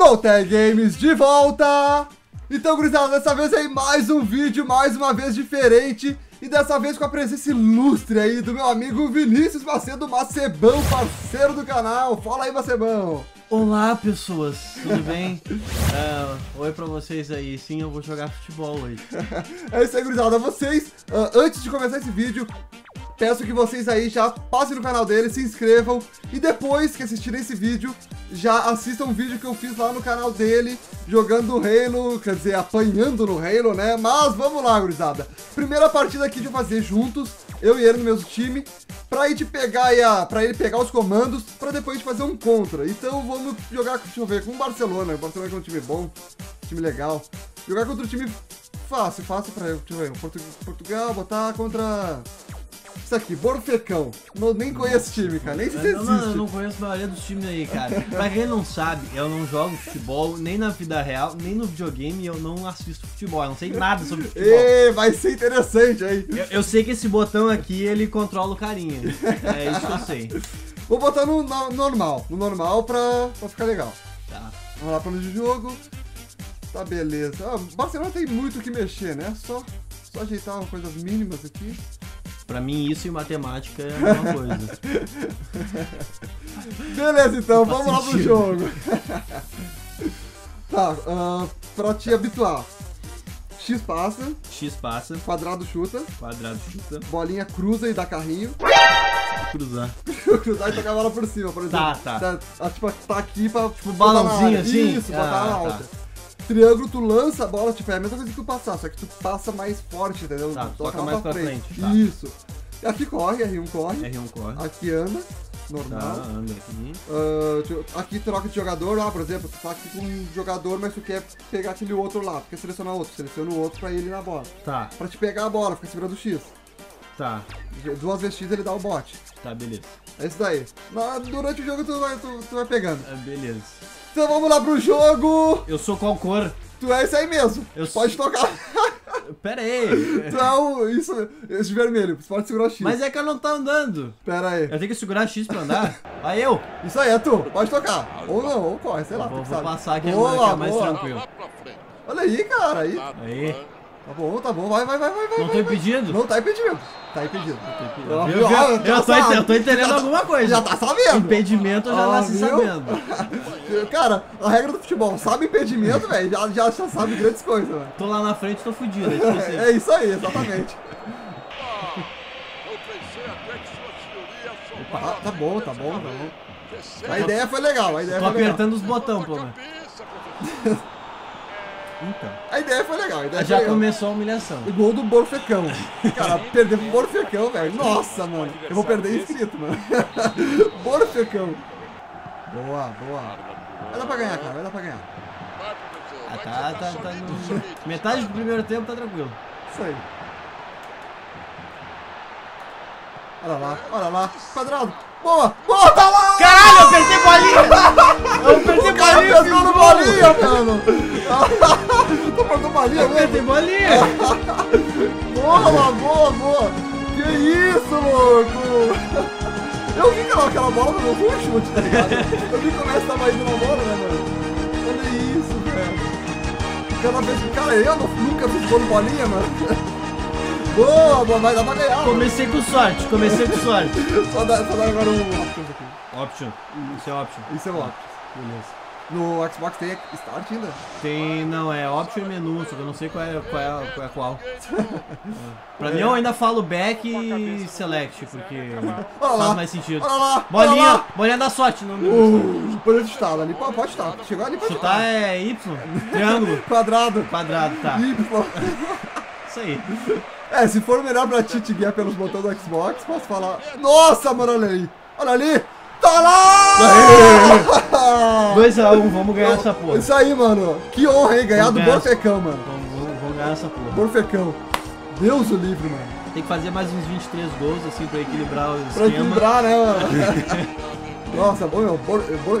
No Games de volta! Então, gurizada, dessa vez aí mais um vídeo, mais uma vez diferente. E dessa vez com a presença ilustre aí do meu amigo Vinícius Macedo Macebão, parceiro do canal. Fala aí, Macebão! Olá, pessoas, tudo bem? Ah, oi pra vocês aí, sim, eu vou jogar futebol hoje. É isso aí, gurizada. Vocês, ah, antes de começar esse vídeo, peço que vocês aí já passem no canal dele, se inscrevam e depois que assistirem esse vídeo, já assistam um vídeo que eu fiz lá no canal dele, jogando Halo, quer dizer, apanhando no Halo, né? Mas vamos lá, gurizada. Primeira partida aqui de fazer juntos, eu e ele no mesmo time, pra gente pegar a, pra ele pegar os comandos, pra depois a gente fazer um contra. Então vamos jogar, deixa eu ver, com o Barcelona. O Barcelona é um time bom, time legal. Jogar contra um time fácil, fácil pra eu, deixa eu ver, Portu- Portugal, botar contra... Isso aqui, Borfecão. Não, nem conheço time, cara, nem sei se Eu não, eu existe. não conheço a maioria dos times aí, cara. Pra quem não sabe, eu não jogo futebol nem na vida real, nem no videogame, eu não assisto futebol, eu não sei nada sobre futebol. Ê, vai ser interessante aí. Eu, eu sei que esse botão aqui, ele controla o carinha. É isso que eu sei. Vou botar no, no normal, no normal pra, pra ficar legal. Tá. Vamos lá, plano de jogo. Tá, beleza. Ah, Barcelona tem muito o que mexer, né? Só, só ajeitar umas coisas mínimas aqui. Pra mim, isso e matemática é a mesma coisa. Beleza, então, vamos lá pro jogo. tá, ah, pra te habituar. X passa, X passa, quadrado chuta, quadrado chuta, bolinha cruza e dá carrinho. cruzar. Cruzar e tocar a bola por cima, por exemplo. Tá, tá. Ah, tipo, tá aqui pra. Tipo, balãozinho assim? Isso, botar Ah, tá. alta. Triângulo, tu lança a bola, tipo, é a mesma coisa que tu passar, só que tu passa mais forte, entendeu? Tá, Tu toca lá mais pra frente, tá. Isso. Aqui corre, R1 corre. R1 corre. Aqui anda, Tá, normal. anda aqui. Tu- aqui troca de jogador, ah, por exemplo, tu tá aqui com um jogador, mas tu quer pegar aquele outro lá, tu quer selecionar outro, seleciona o outro pra ele ir na bola. Tá, Pra te pegar a bola, fica segurando o X. tá, Duas vezes X ele dá o bote. tá, beleza. É isso daí. Na- durante o jogo tu vai, tu, tu vai pegando. Ah, beleza. Então vamos lá pro jogo! Eu sou qual cor? Tu é esse aí mesmo. Eu pode tocar. Pera aí. tu é o. Isso, esse vermelho. Você pode segurar o X. Mas é que eu não tô andando. Pera aí. Eu tenho que segurar X pra andar. Aí eu. Isso aí, é tu. Pode tocar. Ou não, ou corre, sei lá. Vou, vou passar aqui boa, agora que é mais boa. tranquilo. Olha aí, cara. Aí. Aí. Tá bom, tá bom. Vai, vai, vai, vai. vai, Não tô vai, vai. impedido? Não tá impedido. Tá impedido. Eu, eu, tô, eu tô entendendo Já- alguma coisa. Já tá sabendo. Impedimento eu já Ah, nasci viu? sabendo. Cara, a regra do futebol, sabe impedimento, velho, já, já, já sabe grandes coisas, velho. Tô lá na frente, tô fudido. É tipo assim. É isso aí, exatamente. Ah, tá bom, tá bom, tá bom. A ideia foi legal, a ideia Tô foi legal. apertando os botões, pô. Então. A ideia foi legal, a ideia Já foi legal. começou a humilhação. O gol do Borfecão. Cara, perder pro Borfecão, velho. Nossa, mano. Eu vou perder inscrito, mano. Borfecão. Boa, boa. Vai dar pra ganhar, cara, vai dar pra ganhar. Ah, tá, tá, tá no... Metade do primeiro tempo tá tranquilo. Isso aí. Olha lá, olha lá. Quadrado. Boa, boa, tá lá! Caralho, eu apertei bolinha! Eu apertei bolinha! fiz no bolinha, mano! Tu apertou bolinha Eu mesmo? apertei bolinha! Boa, boa, boa! Que isso, louco! Eu vi aquela, aquela bola, mas não foi um chute, tá ligado? Eu vi como essa tava indo na bola, né, mano? Olha isso, velho! Cada vez que. Cara, eu não- nunca fiz gol no bolinha, mano! Boa, boa, vai dar pra ganhar, mano! Comecei com sorte, comecei com sorte. Só dá, só dá agora um options aqui. Option. Isso é option. Isso é um options. Beleza. No Xbox tem Start ainda? Tem, não, é option e menu, só que eu não sei qual é qual. É, qual, é qual. É. Pra mim eu ainda falo back e select, porque faz mais sentido. Olha lá! olha Bolinha, lá. bolinha da sorte, não me Uh, pode chutar ali, pode, chutar. Chegou ali, pode Chutar é Y, triângulo, Quadrado. quadrado, tá. Y. Isso aí. É, se for melhor pra ti te guiar pelos botões do Xbox, posso falar. Nossa, mano, olha ali! Olha ali! Tá lá! 2x1, vamos ganhar essa porra. Isso aí, mano. Que honra, hein? Ganhar do Vamos ganhar Borfecão, mano. Vamos, vamos, vamos ganhar essa porra. Borfecão. Deus o livre, mano. Tem que fazer mais uns 23 gols, assim, pra equilibrar o Pra esquema. equilibrar, né, mano? Nossa, bom, meu,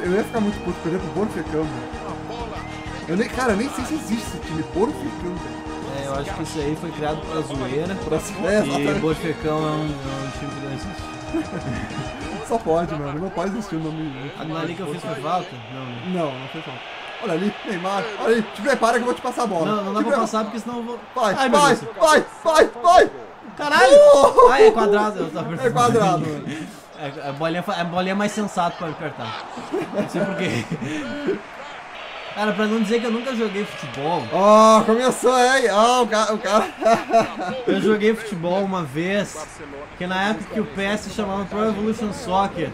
eu, ia ficar muito puto perder pro Borfecão, mano. Eu nem, cara, eu nem sei se existe esse time Borfecão, velho. É, eu acho que isso aí foi criado pra zoeira. Pra é, E. Borfecão é um, é um time que não existe. Só pode, mano. Não pode existir o nome. A na liga eu fiz foi falta? Não, né? Não, não foi só. Olha ali, Neymar. Olha ali, te prepara que eu vou te passar a bola. Não, não dá pra passar porque senão eu vou. Vai, Ai, vai, vai, vai, vai. Caralho! Oh! Ai, é quadrado. Eu tava É quadrado. É, a bolinha, a bolinha é mais sensato pra apertar. Não sei porquê. Cara, pra não dizer que eu nunca joguei futebol, Ó, começou, hein? Ó, o cara. O cara... eu joguei futebol uma vez, que na época que o PS se chamava Pro Evolution Soccer,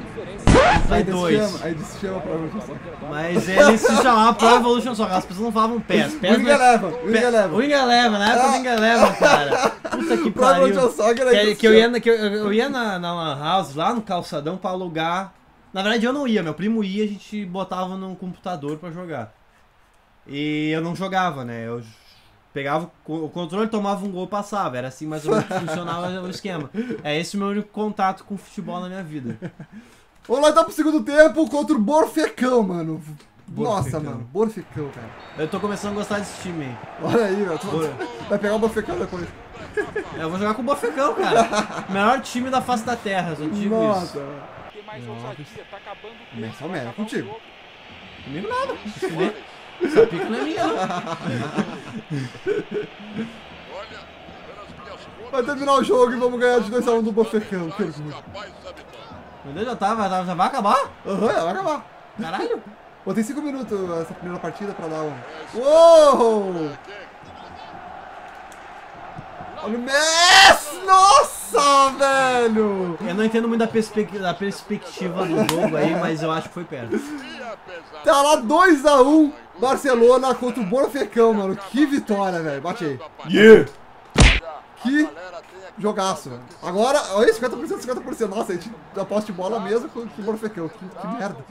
Play 2. chama, ainda se chama pra mim. Mas ele se chamava Pro Evolution Soccer, as pessoas não falavam PES. PES Wing Eleven, Wing Eleven. Wing Eleven, na época Wing Eleven, cara. Puta que Pro pariu. Evolution Soccer Que, que eu ia, na- que eu, eu ia na, na Lan House, lá no calçadão, pra alugar. Na verdade eu não ia, meu primo ia, a gente botava no computador pra jogar. E eu não jogava, né? Eu pegava o co- o controle, tomava um gol e passava. Era assim mais ou menos que funcionava o esquema. É esse o meu único contato com futebol na minha vida. Vamos lá então pro segundo tempo contra o Borfecão, mano. Nossa, Borfecão. mano, Borfecão, cara. Eu tô começando a gostar desse time aí. Olha aí, velho. tu- Bora. Vai pegar o Borfecão depois. Eu vou jogar com o Bofecão, cara. Melhor time da face da terra, só digo Nossa, isso. velho. Tem mais ousadia, tá acabando o acabar o contigo. Comigo nada. Essa pica não é minha, não. Vai terminar o jogo e vamos ganhar de 2x1 do Borfecão. Que orgulho. Meu Deus, já tava, já vai acabar? Aham, vai acabar. Caralho. Pô, tem 5 minutos essa primeira partida pra dar um. Uou! Olha o Messi! Nossa, velho! Eu não entendo muito da, perspec- da perspectiva do jogo aí, mas eu acho que foi perto. Tá lá 2x1 Barcelona contra o Borfecão, mano. Que vitória, velho. Bate aí. Yeah! Que jogaço, velho. Agora, olha, 50%, 50%. Nossa, a gente dá posse de bola mesmo com o Borfecão. Que, que merda.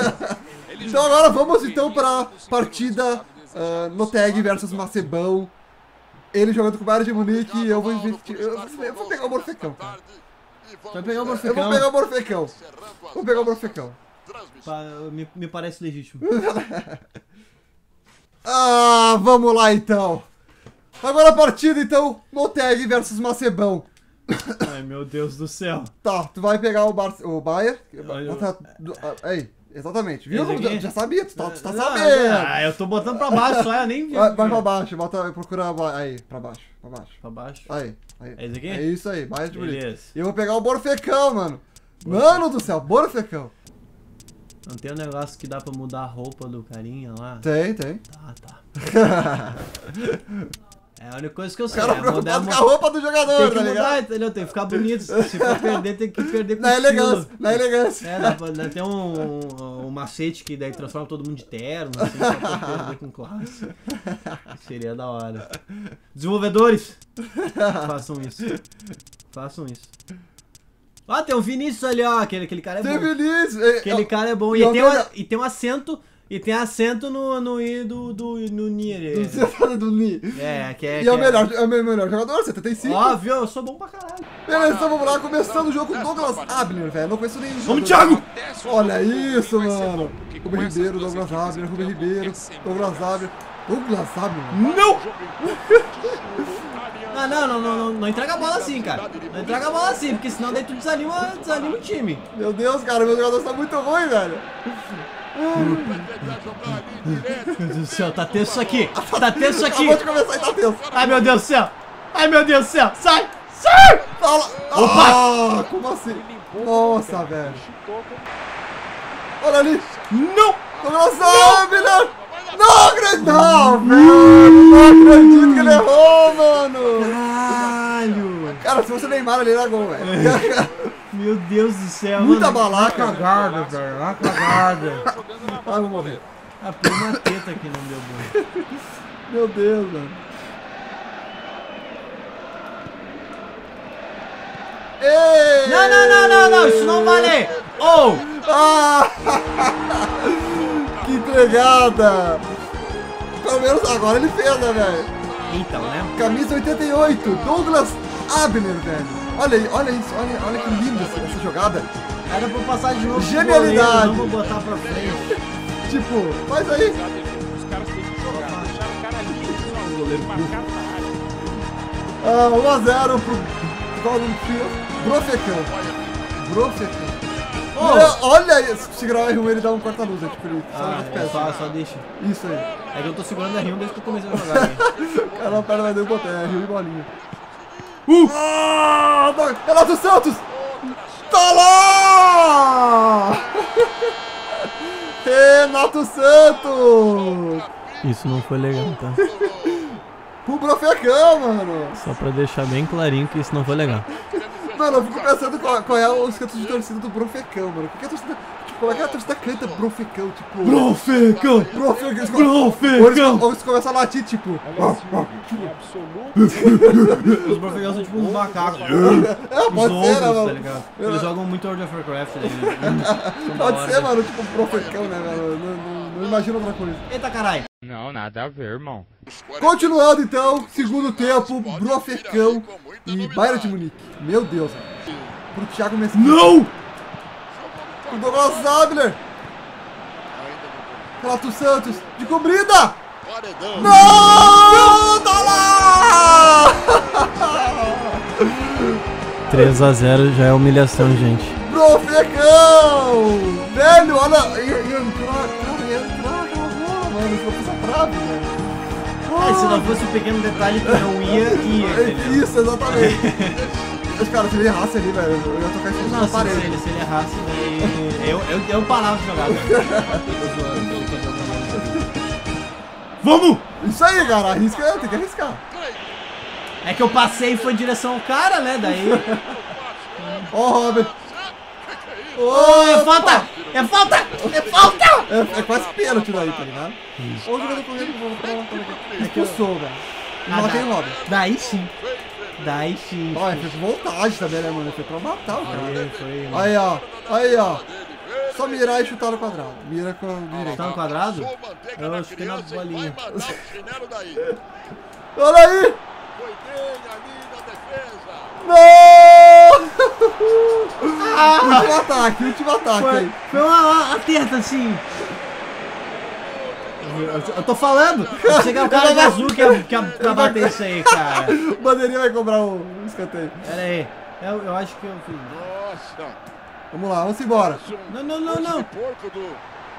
então agora vamos então pra partida ah, no tag versus Macebão. Ele jogando com o Bayern de Munique e eu vou investir. Eu, eu vou pegar o Morfecão, cara. Vai pegar o Eu vou Morfecão. pegar o Morfecão. Vou pegar o Morfecão. Pa- Me, me parece legítimo. Ah, vamos lá então. Agora a partida então, no tag versus Macebão. Ai, meu Deus do céu. Tá, tu vai pegar o, Bar o. Olha, Bota- do- ah, Aí, exatamente. Viu? Aqui? Já sabia, tu tá, tu tá Não, sabendo. Ah, eu tô botando pra baixo só, eu nem vi. Vai, vai pra baixo, bota, procura aí, pra baixo, pra baixo. Pra baixo. Aí, aí. É esse aqui? É isso aí, Bayern de. Beleza. E eu vou pegar o Borfecão, mano. Mano do céu, Borfecão. Não tem um negócio que dá pra mudar a roupa do carinha lá? Tem, tem. Tá, tá. É a única coisa que eu O sei. cara é mudar, preocupado com a roupa do tem jogador, que tá ligado? mudar, entendeu? Tem que ficar bonito. Se for perder, tem que perder com Na estilo. elegância, na elegância. É, dá pra, dá, tem um, um, um macete que daí transforma todo mundo de terno, assim, só pra perder com classe. Seria da hora. Desenvolvedores, façam isso. Façam isso. Ah, tem o Vinícius ali, ó. Aquele, aquele cara é Tem bom. Vinícius. é, Aquele é, cara é bom. e E, é tem, um, e tem um acento. E tem acento no, no I do, do no Nier. Você fala do Ni. É, que é. E é o que melhor, é o meu melhor jogador, 75. Óbvio, eu sou bom pra caralho. Beleza, então vamos lá, começando o jogo com Douglas Abner, velho. Não conheço nenhum. Vamos. Thiago! Olha isso, mano. Rubem Ribeiro, Douglas Abner, Rubem Ribeiro, Douglas Abner. Douglas Abner. Não! Não, não, não, não, não, não entrega a bola assim, cara. Não entrega a bola assim, porque senão daí tu desanima, desanima o time. Meu Deus, cara, meu jogador tá muito ruim, velho. Meu Deus do céu, tá tenso isso aqui. Tá tenso isso aqui. Acabou de começar e tá tenso. Ai, meu Deus do céu. Ai, meu Deus do céu. Sai, sai! Fala. Opa! Ah, como assim? Nossa, velho. Olha ali. Não! Douglas Abner. Não acredito. Não, velho. Não acredito que ele errou, mano. Caralho! Cara, se fosse o Neymar ali, era gol, velho. Meu Deus do céu. Muita mano. balaca. Cagada, velho. Uma cagada. Ai, vou morrer. Ah, por uma teta que não deu bom. Meu Deus, mano. Ei! Não, não, não, não, não. Isso não vale. Oh! Ah! que entregada! Pelo menos agora ele fez, né, velho? Então, né? Camisa 88, Douglas Abner, velho. Olha aí, olha isso, olha, olha que linda essa, essa jogada. Era pra passar de novo Genialidade. goleiro, não vou botar pra frente. Tipo, faz aí. Os caras têm que jogar, deixar o cara livre, só marcar na área. Ah, 1x0 pro. Qual o nome que Brofecão. Brofecão. Meu, olha aí, se segurar o R1 ele dá um corta-luz, é tipo ele Ah, é só, só deixa. Isso aí. É que eu tô segurando R1 desde que eu comecei a jogar. né? Cara, a perna vai dar um boté, R1 e bolinha. Uh! Ah, Renato Santos! Tá lá! Renato Santos! Isso não foi legal, tá? Pro Profecão, mano! Só pra deixar bem clarinho que isso não foi legal. Mano, eu fico pensando qual, qual é os cantos de torcida do Profecão, mano. Por que a torcida. Tipo, como é que a torcida canta Profecão? Tipo. Eles co- Profecão! Ou eles, eles começam a latir, tipo. Absoluto, Os profecão são tipo uns macacos. É, Uns pode ser, né, tá mano? ligado? Eles jogam muito World of Warcraft ali. né? Pode ser, né? mano, tipo Profecão, né, mano? Não, imagino outra coisa. Eita caralho! Não, nada a ver, irmão. Continuando então, segundo tempo, Brofecão e Bayern de Munique. Meu Deus, velho. Pro Thiago Mesquita. Não! O Douglas Zabler. Renato Santos, de cobrida! Não! Tá lá! 3x0 já é humilhação, gente. Brofecão! Velho, olha. Entrar, cara, ia entrar aquela bola, mano. Se eu fosse a trave, velho. É, se não fosse um pequeno detalhe que não ia, ia, É entendeu? Isso, exatamente. Mas, cara, se ele errasse ali, velho, eu ia tocar isso na Nossa, se parede. ele, se ele errasse, daí eu, eu, eu parava de jogar. zoando. Vamos! Isso aí, cara, arrisca, tem que arriscar. É que eu passei e foi em direção ao cara, né? Daí. Ó, o Robert. Ô, é falta! É falta! É falta! É, é quase pênalti daí, tá ligado? Ou o jogador correndo, vou pra lá, pra lá. Expulsou, velho. E Ah, o Robert. Daí sim. Daí sim. Ó, ele fez vontade também, né, mano? Foi pra matar o cara. Foi, foi. mano. Aí, ó. Aí, ó. Só mirar e chutar no quadrado. Mira com a direita. Tá no quadrado? Eu chutei na bolinha. Olha aí! Não! Último ataque, último ataque Foi, aí. foi uma, uma aperta assim. Eu, eu tô falando! Chegar o cara de azul que ia, que ia pra bater isso aí, cara. O bandeirinha vai cobrar o escanteio. Pera aí. Eu, eu acho que eu fiz. Nossa. Vamos lá, vamos embora. Não, não, não, não. Porco do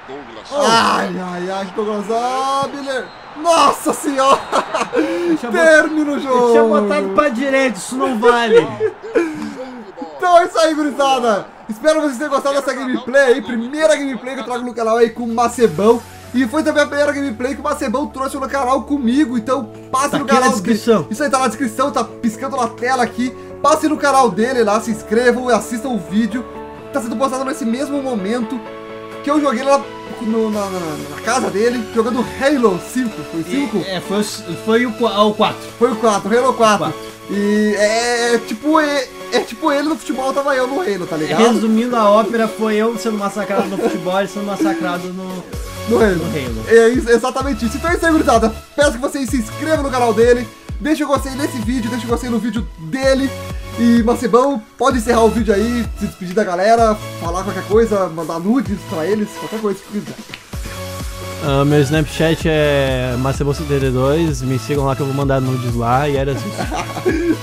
Douglas. Ai, ai, ai, Douglas Abner. Nossa senhora! Termina o jogo! Eu tinha botado pra direita, isso não vale. Então é isso aí, gurizada. Espero que vocês tenham gostado dessa gameplay aí. Primeira gameplay que eu trago no canal aí com o Macebão. E foi também a primeira gameplay que o Macebão trouxe no canal comigo. Então passe Tá no aqui na canal descrição. Isso aí tá na descrição, tá piscando na tela aqui. Passe no canal dele lá, se inscrevam e assistam o vídeo. Tá sendo postado nesse mesmo momento que eu joguei lá no- na, na- na casa dele, jogando Halo 5. Foi 5? É, foi, o- foi o 4. Foi o 4, Halo 4. Quatro. E é, é tipo e- é tipo ele no futebol, tava eu no Halo, tá ligado? Resumindo a ópera, foi eu sendo massacrado no futebol e sendo massacrado no, No Halo. no Halo. É isso, exatamente isso. Então é isso aí, gurizada. Peço que vocês se inscrevam no canal dele. Deixa o gostei nesse vídeo, deixa o gostei no vídeo dele. E Macebão, pode encerrar o vídeo aí, se despedir da galera, falar qualquer coisa, mandar nudes pra eles, qualquer coisa que quiser. Ah, meu Snapchat é Macebo72, me sigam lá que eu vou mandar nudes lá e era isso.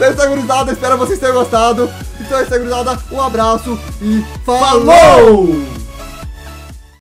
Então é isso aí, gurizada. Espero que vocês tenham gostado. Então é isso aí, gurizada. Um abraço e falou!